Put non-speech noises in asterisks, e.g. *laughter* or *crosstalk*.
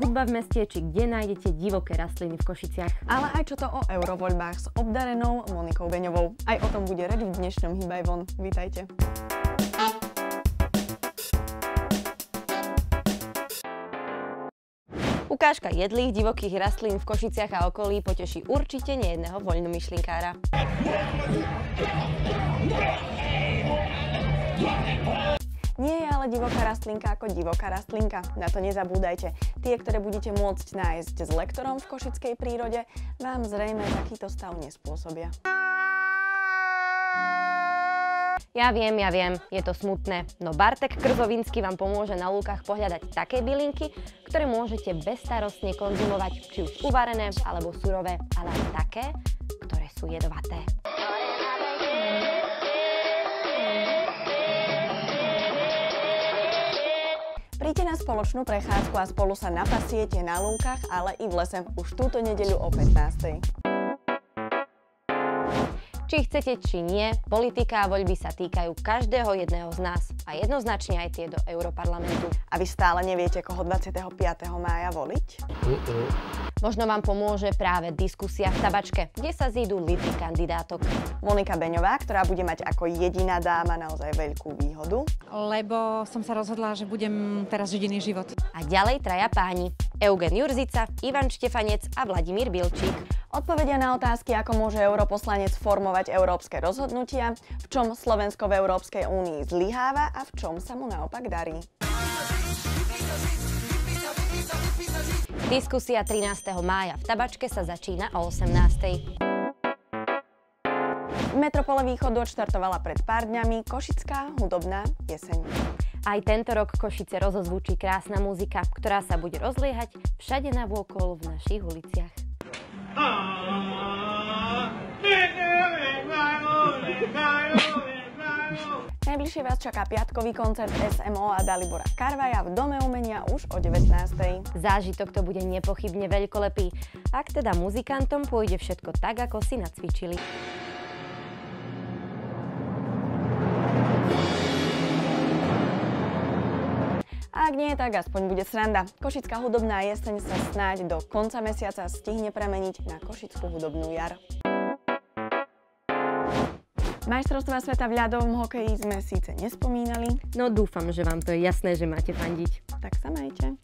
hudba v meste, či kde nájdete divoké rastliny v Košiciach. Ale aj čo to o eurovoľbách s obdarenou Monikou Beňovou. Aj o tom bude reč v dnešnom Hýbaj von. Vítajte. Ukážka jedlých divokých rastlín v Košiciach a okolí poteší určite nejedného voľnomyšlinkára. Ale divoká rastlinka ako divoká rastlinka. Na to nezabúdajte. Tie, ktoré budete môcť nájsť s lektorom v košickej prírode, vám zrejme takýto stav nespôsobia. Ja viem, ja viem, je to smutné, no Bartek Krzovinsky vám pomôže na lúkach pohľadať také bylinky, ktoré môžete bezstarostne konzumovať, či už uvarené alebo surové, ale aj také, ktoré sú jedovaté. Príďte na spoločnú prechádzku a spolu sa napasiete na lúkach, ale i v lese už túto nedeľu o 15. Či chcete, či nie, politika a voľby sa týkajú každého jedného z nás a jednoznačne aj tie do Európarlamentu. A vy stále neviete, koho 25. mája voliť? Uh-uh. Možno vám pomôže práve diskusia v tabačke, kde sa zídu lity kandidátok. Monika Beňová, ktorá bude mať ako jediná dáma naozaj veľkú výhodu. Lebo som sa rozhodla, že budem teraz žiť iný život. A ďalej traja páni. Eugen Jurzica, Ivan Štefanec a Vladimír Bilčík. Odpovedia na otázky, ako môže europoslanec formovať európske rozhodnutia, v čom Slovensko v Európskej únii zlyháva a v čom sa mu naopak darí. Diskusia 13. mája v Tabačke sa začína o 18. Metropole Východ odštartovala pred pár dňami Košická hudobná jeseň. Aj tento rok Košice rozozvučí krásna muzika, ktorá sa bude rozliehať všade na vôkol v našich uliciach. *laughs* Najbližšie vás čaká piatkový koncert SMO a Dalibora Karvaja v Dome umenia už o 19. Zážitok to bude nepochybne veľkolepý, ak teda muzikantom pôjde všetko tak, ako si nacvičili. A ak nie, tak aspoň bude sranda. Košická hudobná jeseň sa snáď do konca mesiaca stihne premeniť na Košickú hudobnú jar. Majstrovstvá sveta v ľadovom hokeji sme síce nespomínali. No dúfam, že vám to je jasné, že máte fandiť. Tak sa majte.